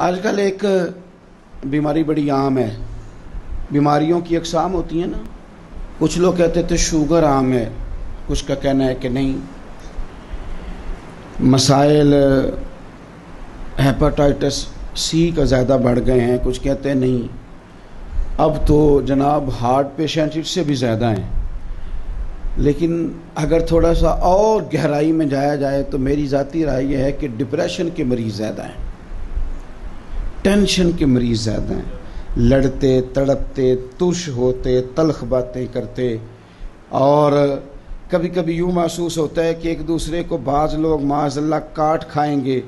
आजकल एक बीमारी बड़ी आम है। बीमारियों की अकसाम होती हैं ना। कुछ लोग कहते थे, शुगर आम है। कुछ का कहना है कि नहीं। मसाइल, हेपाटाइटिस सी का ज़्यादा बढ़ गए हैं। कुछ कहते हैं, नहीं। अब तो जनाब हार्ट पेशेंट इससे भी ज़्यादा हैं। लेकिन अगर थोड़ा सा और गहराई में जाया जाए तो मेरी ज़ाती राय यह है कि डिप्रेशन के मरीज़ ज़्यादा हैं। टेंशन के मरीज़ ज़्यादा हैं। लड़ते, तड़पते, तुश होते, तलख बातें करते। और कभी कभी यूँ महसूस होता है कि एक दूसरे को बाज़ लोग माजल्ला काट खाएँगे।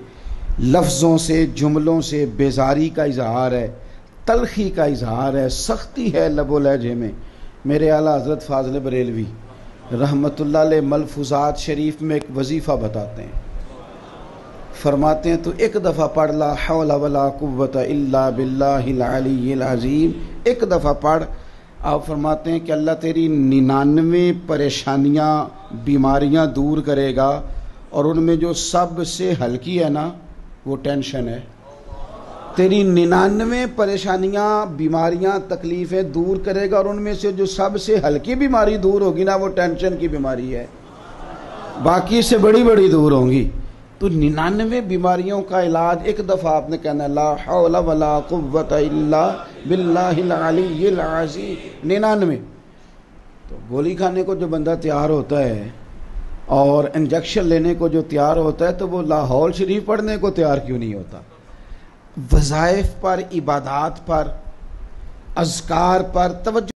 लफ्ज़ों से, जुमलों से बेजारी का इजहार है, तलखी का इजहार है, सख्ती है लबो लहजे में। मेरे आला हज़रत फाजल बरेलवी रहमतुल्लाह मलफुजात शरीफ में एक वजीफ़ा बताते हैं। फरमाते हैं तो एक दफ़ा पढ़, ला हौला वला बिल्लाहिल अजीम। एक दफ़ा पढ़। आप फरमाते हैं कि अल्लाह तेरी निन्यानवे परेशानियाँ, बीमारियाँ दूर करेगा और उनमें जो सबसे हल्की है ना, वो टेंशन है। तेरी निन्यानवे परेशानियाँ, बीमारियाँ, तकलीफ़ें दूर करेगा और उनमें से जो सबसे हल्की बीमारी दूर होगी ना, वो टेंशन की बीमारी है। बाकी से बड़ी बड़ी दूर होंगी। तो निन्यानवे बीमारियों का इलाज एक दफ़ा आपने कहना ला बिल्लाजी निन्यानवे। तो गोली खाने को जो बंदा तैयार होता है और इंजेक्शन लेने को जो तैयार होता है तो वो लाहौल शरीफ पढ़ने को तैयार क्यों नहीं होता? वज़ाइफ पर, इबादात पर, अजकार पर, तवज्जो